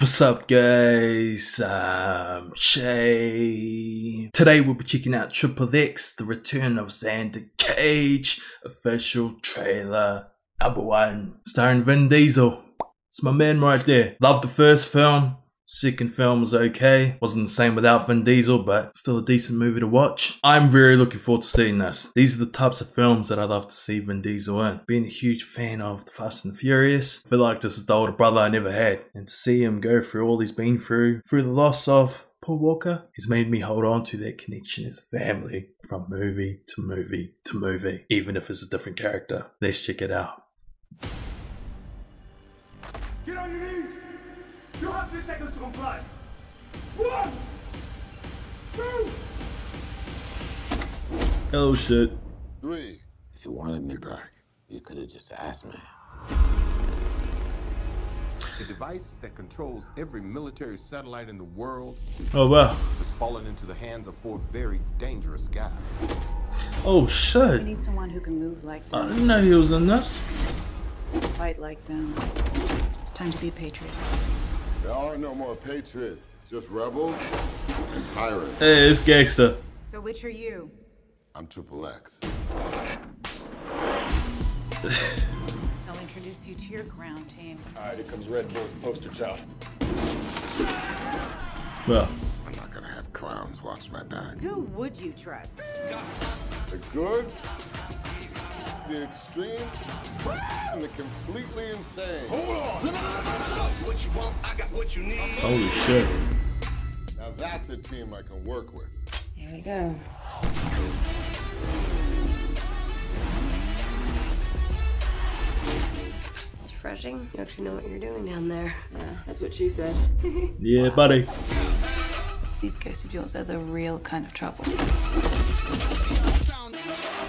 What's up guys, um, Shay. Today we'll be checking out Triple X, The Return of Xander Cage, official trailer number one, starring Vin Diesel. It's my man right there. Love the first film, Second film was okay. Wasn't the same without Vin Diesel, but still a decent movie to watch. I'm very looking forward to seeing this. These are the types of films that I love to see Vin Diesel in. Being a huge fan of The Fast and the Furious, I feel like this is the older brother I never had. And to see him go through all he's been through, through the loss of Paul Walker, has made me hold on to that connection as family from movie to movie to movie, even if it's a different character. Let's check it out. Get on your knees! You have three seconds to comply. One, two. Oh shit. Three. If you wanted me back, you could have just asked me. The device that controls every military satellite in the world Oh wow. has fallen into the hands of four very dangerous guys. Oh We shit. need someone who can move like them. I didn't know he was in this. fight like them. It's time to be a patriot. There are no more patriots, just rebels and tyrants. Hey, it's gangster. So which are you? I'm Triple X. I'll introduce you to your ground team. All right, here comes Red Bull's poster child. Well, I'm not gonna have clowns watch my back. Who would you trust? The good, the extreme, and the completely insane. holy shit. Now that's a team I can work with. Here we go. It's refreshing. You actually know what you're doing down there. Yeah, that's what she said. Yeah, buddy. These ghosts of yours are the real kind of trouble.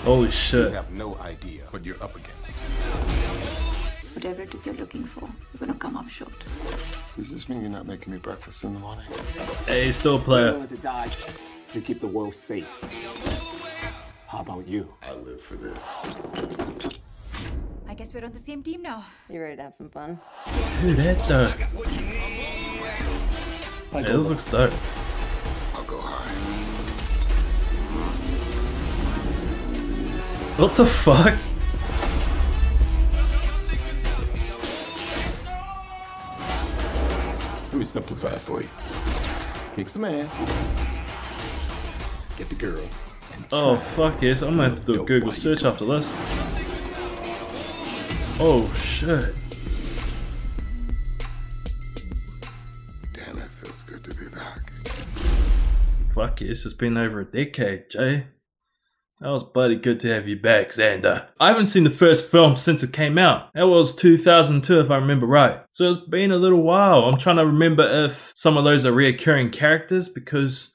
Holy shit. You shit. have no idea what you're up against. Whatever it is you're looking for, you're gonna come up short. Does this mean you're not making me breakfast in the morning? Hey, he's still a player. willing to die to keep the world safe. How about you? I live for this. I guess we're on the same team now. You ready to have some fun? Who that though? Hey, this looks dope. What the fuck? Let me simplify it for you. Kick some ass. Get the girl. Oh fuck yes, I'm gonna have to do a Google search after this. Oh shit. Damn, it feels good to be back. Fuck yes, it's been over a decade, Jay. That was bloody good to have you back, Xander. I haven't seen the first film since it came out. That was 2002 if I remember right. So it's been a little while. I'm trying to remember if some of those are reoccurring characters because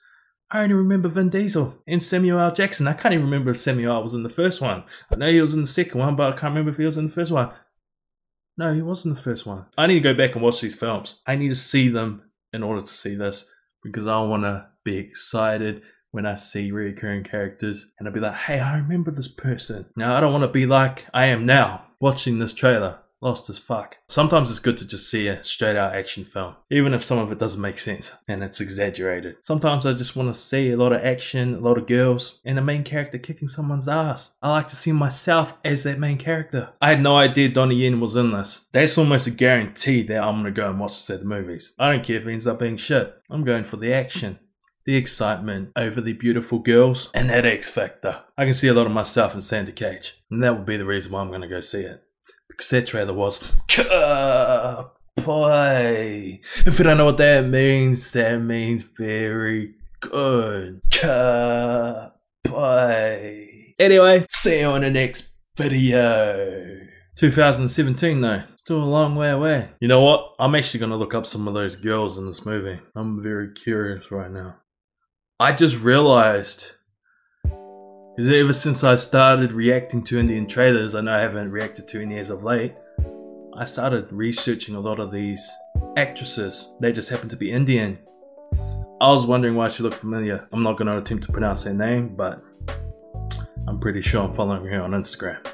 I only remember Vin Diesel and Samuel L. Jackson. I can't even remember if Samuel was in the first one. I know he was in the second one, but I can't remember if he was in the first one. No, he wasn't the first one. I need to go back and watch these films. I need to see them in order to see this because I want to be excited when I see recurring characters and I'll be like, hey, I remember this person. Now, I don't want to be like I am now watching this trailer. Lost as fuck. Sometimes it's good to just see a straight out action film, even if some of it doesn't make sense and it's exaggerated. Sometimes I just want to see a lot of action, a lot of girls, and a main character kicking someone's ass. I like to see myself as that main character. I had no idea Donnie Yen was in this. That's almost a guarantee that I'm gonna go and watch this at the movies. I don't care if it ends up being shit. I'm going for the action the excitement over the beautiful girls, and that X Factor. I can see a lot of myself in Xander Cage, and that would be the reason why I'm going to go see it. Because that trailer was boy. If you don't know what that means, that means very good. boy. Anyway, see you on the next video. 2017 though. Still a long way away. You know what? I'm actually gonna look up some of those girls in this movie. I'm very curious right now. I just realized is ever since I started reacting to Indian trailers, I know I haven't reacted to any as of late, I started researching a lot of these actresses. They just happen to be Indian. I was wondering why she looked familiar. I'm not going to attempt to pronounce her name, but I'm pretty sure I'm following her on Instagram.